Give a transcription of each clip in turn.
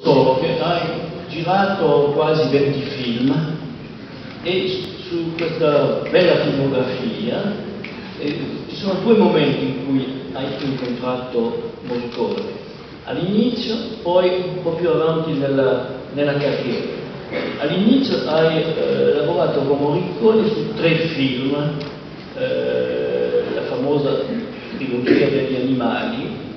Che hai girato quasi 20 film e su questa bella filmografia eh, ci sono due momenti in cui hai incontrato Morricone. All'inizio, poi un po' più avanti nella, nella carriera. All'inizio hai eh, lavorato con Morricone su tre film, eh, la famosa trilogia degli animali,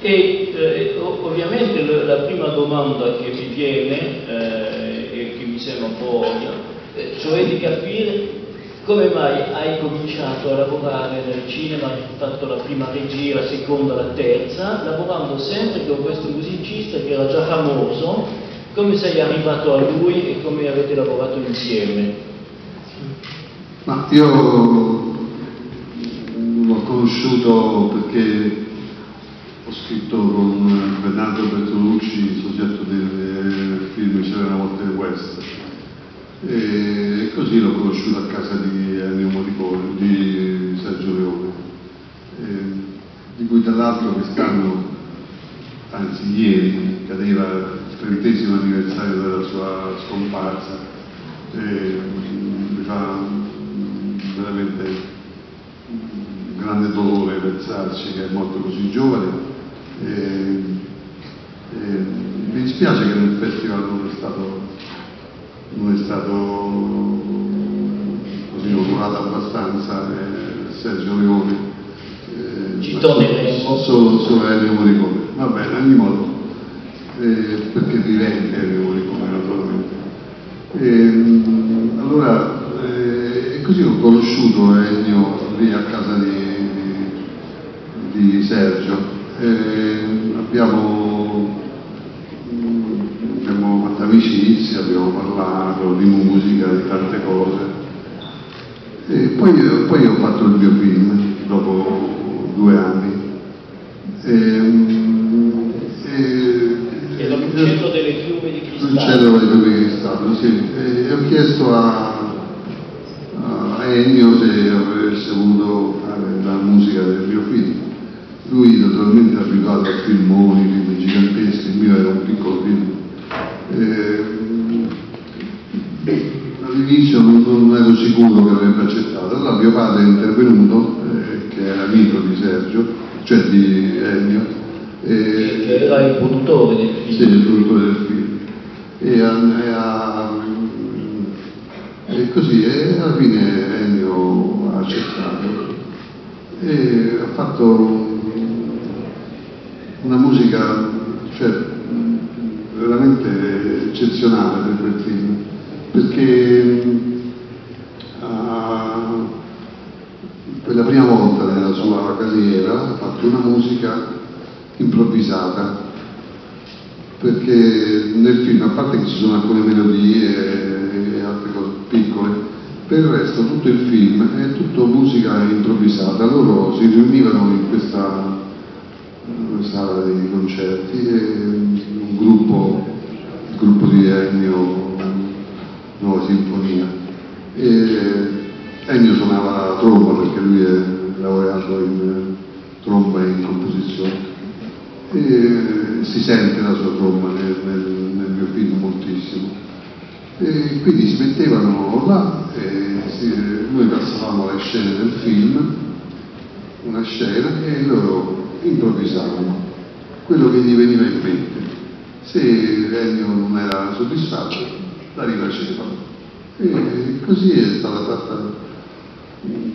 e eh, ovviamente la prima domanda che mi viene eh, e che mi sembra un po' ovvia, eh, cioè di capire come mai hai cominciato a lavorare nel cinema, hai fatto la prima regia, la seconda, la terza, lavorando sempre con questo musicista che era già famoso, come sei arrivato a lui e come avete lavorato insieme? Ma io l'ho conosciuto perché ho scritto con Bernardo Bertolucci il soggetto del film C'era una volta nel West. E così l'ho conosciuto a casa di Ennio Morricone, di Sergio Leone, di cui tra l'altro quest'anno, anzi ieri, cadeva il trentesimo anniversario della sua scomparsa. E mi fa veramente grande dolore pensarci che è morto così giovane e, e, mi dispiace che nel festival non è stato, non è stato così onorato abbastanza eh, Sergio Leone. Eh, Ci torneremo. Solo, solo Ennio Morricone. Va bene, ogni modo, eh, perché vivente Ennio Morricone naturalmente. E, allora, eh, così ho conosciuto Ennio lì a casa di, di, di Sergio eh, abbiamo, abbiamo, fatto amicizia, abbiamo parlato di musica, di tante cose. E poi, poi ho fatto il mio film dopo due anni. E, e, e l'uccello delle piume di cristallo. L'uccello delle piume di cristallo, sì. E ho chiesto a, a Ennio se avesse voluto fare la musica lui naturalmente è abituato a filmoni, film giganteschi, il mio era un piccolo film. Eh, all'inizio non, non, ero sicuro che avrebbe accettato, allora mio padre è intervenuto, eh, che era amico di Sergio, cioè di Ennio. Eh, che era il produttore del film. Sì, il produttore del film. E, a, e così, e alla fine Ennio ha accettato e ha fatto una musica cioè, veramente eccezionale per quel film, perché uh, per la prima volta nella sua carriera ha fatto una musica improvvisata, perché nel film, a parte che ci sono alcune melodie e altre cose piccole, per il resto tutto il film è tutto musica improvvisata, loro si riunivano in questa sala dei concerti e un gruppo, il gruppo di Ennio, Nuova Sinfonia. E Ennio suonava la tromba perché lui è laureato in tromba e in composizione e si sente la sua tromba nel, nel, nel mio film moltissimo. E quindi si mettevano là e si, noi passavamo le scene del film, una scena e improvvisavano quello che gli veniva in mente. Se Ennio non era soddisfatto, la rifacevano. E così è stata fatta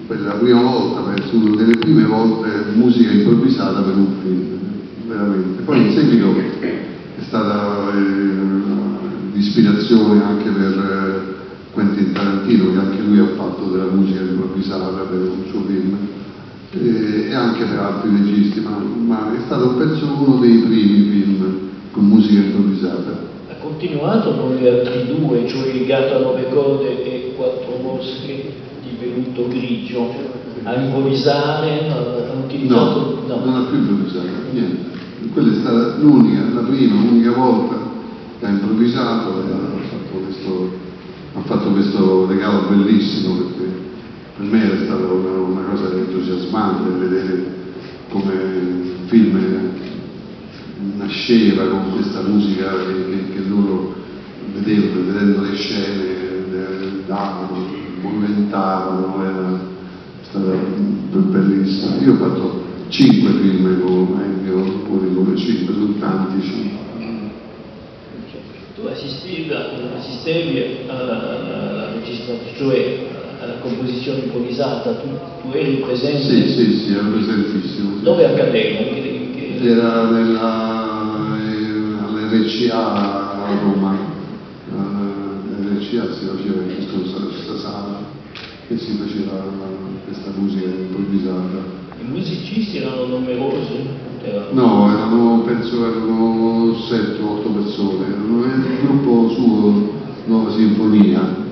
per la prima volta, penso una delle prime volte, musica improvvisata per un film, veramente. Poi in seguito è stata eh, l'ispirazione anche per eh, Quentin Tarantino, che anche lui ha fatto della musica improvvisata per un suo film eh, e anche per altri registi, ma, ma, è stato penso uno dei primi film con musica improvvisata. Ha continuato con gli altri due, cioè Il gatto a nove code e Quattro mosche divenuto grigio, a improvvisare, ha utilizzato... No, no, non ha più improvvisato, niente. Quella è stata l'unica, la prima, l'unica volta che ha improvvisato e ha fatto questo, ha fatto questo regalo bellissimo perché per me è stata una, bello, entusiasmante vedere come il film nasceva con questa musica che, che loro vedevano, vedendo le scene, davano, movimentavano, era stata bellissima. Io ho fatto cinque film con Ennio, eh, pure come cinque, sono tanti cinque. Tu assistevi alla registrazione, cioè alla composizione improvvisata, tu, tu eri presente? Sì, sì, sì, ero presentissimo. Sì. Dove accadeva? Che- Era nella, eh, all'RCA a Roma, Eh, all'RCA si faceva in questa, questa sala che si faceva questa musica improvvisata. I musicisti erano numerosi? No, erano, penso erano 7-8 persone, erano era un gruppo suo, Nuova Sinfonia,